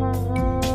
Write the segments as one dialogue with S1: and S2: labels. S1: Bye.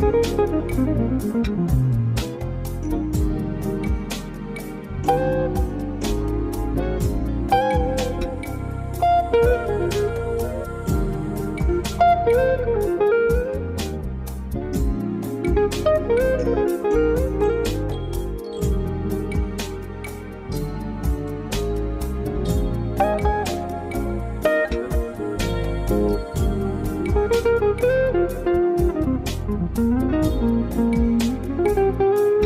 S1: Thank you. Thank you.